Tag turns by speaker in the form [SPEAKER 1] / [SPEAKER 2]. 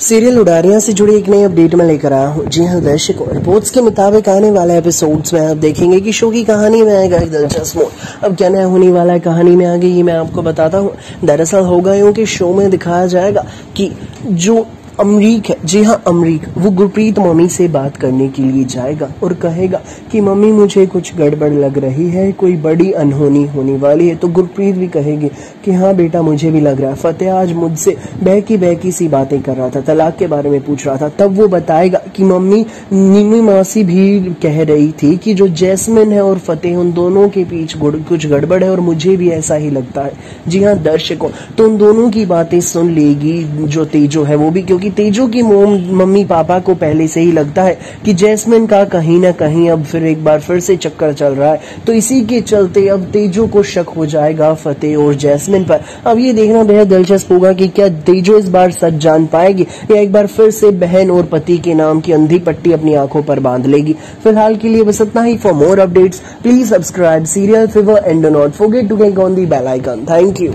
[SPEAKER 1] Serial Udaariyan से जुड़ी एक नई अपडेट में लेकर आया हूँ। जी हाँ दर्शकों रिपोर्ट्स के मुताबिक आने वाले एपिसोड्स में आप देखेंगे कि शो की कहानी में आएगा एक दिलचस्प मोड़। अब क्या नया होने वाला है कहानी में आगे, ये मैं आपको बताता हूँ। दरअसल होगा यूँ कि शो में दिखाया जाएगा कि जो अमरीक है। जी हाँ अमरीक। वो गुरप्रीत मम्मी से बात करने के लिए जाएगा और कहेगा कि, मम्मी, मुझे कुछ गड़बड़ लग रही है, कोई बड़ी अनहोनी होने वाली है। तो गुरप्रीत भी कहेगी कि हाँ बेटा, मुझे भी लग रहा है। फतेह आज मुझसे बहकी बहकी सी बातें कर रहा था, तलाक के बारे में पूछ रहा था। तब वो बताएगा कि, मम्मी, नीमी मासी भी कह रही थी कि जो जैस्मिन है और फतेह, उन दोनों के बीच कुछ गड़बड़ है और मुझे भी ऐसा ही लगता है। जी हाँ दर्शकों तो उन दोनों की बातें सुन लेगी जो तेजो है, वो भी, क्योंकि कि तेजो की मम्मी पापा को पहले से ही लगता है कि जैस्मिन का कहीं ना कहीं अब फिर एक बार फिर से चक्कर चल रहा है। तो इसी के चलते अब तेजो को शक हो जाएगा फतेह और जैस्मिन पर। अब ये देखना बेहद दिलचस्प होगा कि क्या तेजो इस बार सच जान पाएगी या एक बार फिर से बहन और पति के नाम की अंधी पट्टी अपनी आँखों पर बाँध लेगी। फ़िलहाल के लिए बस इतना ही। For more updates please subscribe Serial Fever and do not forget to click on the bell icon thank you